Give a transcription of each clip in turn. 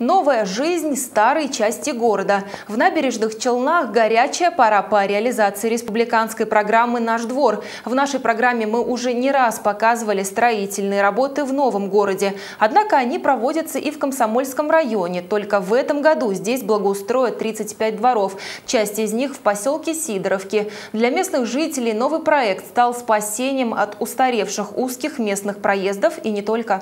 Новая жизнь старой части города. В набережных Челнах горячая пора по реализации республиканской программы «Наш двор». В нашей программе мы уже не раз показывали строительные работы в новом городе. Однако они проводятся и в Комсомольском районе. Только в этом году здесь благоустроят 35 дворов. Часть из них в поселке Сидоровки. Для местных жителей новый проект стал спасением от устаревших узких местных проездов и не только.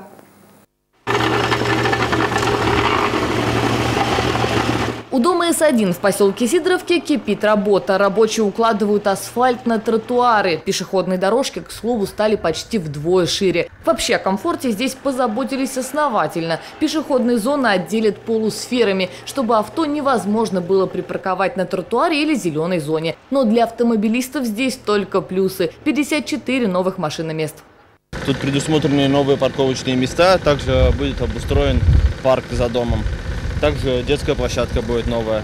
У дома С1 в поселке Сидоровке кипит работа. Рабочие укладывают асфальт на тротуары. Пешеходные дорожки, к слову, стали почти вдвое шире. Вообще о комфорте здесь позаботились основательно. Пешеходные зоны отделят полусферами, чтобы авто невозможно было припарковать на тротуаре или зеленой зоне. Но для автомобилистов здесь только плюсы. 54 новых машиномест. Тут предусмотрены новые парковочные места, также будет обустроен парк за домом. Также детская площадка будет новая.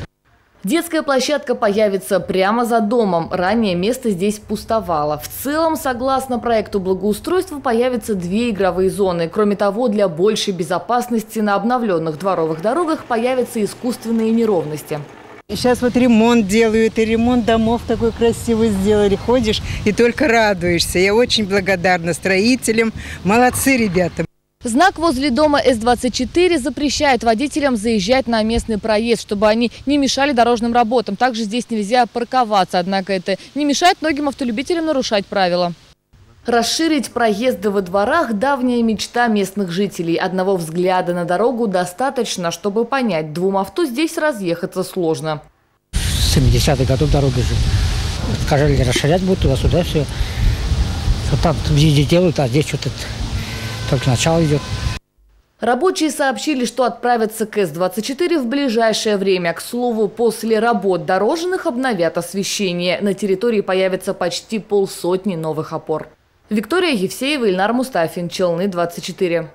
Детская площадка появится прямо за домом. Ранее место здесь пустовало. В целом, согласно проекту благоустройства, появятся две игровые зоны. Кроме того, для большей безопасности на обновленных дворовых дорогах появятся искусственные неровности. Сейчас вот ремонт делают, и ремонт домов такой красивый сделали. Ходишь и только радуешься. Я очень благодарна строителям. Молодцы ребята. Знак возле дома С-24 запрещает водителям заезжать на местный проезд, чтобы они не мешали дорожным работам. Также здесь нельзя парковаться, однако это не мешает многим автолюбителям нарушать правила. Расширить проезды во дворах – давняя мечта местных жителей. Одного взгляда на дорогу достаточно, чтобы понять, двум авто здесь разъехаться сложно. С 70-х годов дороги же. Сказали, расширять будут туда-сюда все. Вот там везде делают, а здесь что-то только начало идет. Рабочие сообщили, что отправятся к С-24 в ближайшее время. К слову, после работ дорожных обновят освещение. На территории появится почти полсотни новых опор. Виктория Евсеева, Ильнар Мустафин, Челны, 24.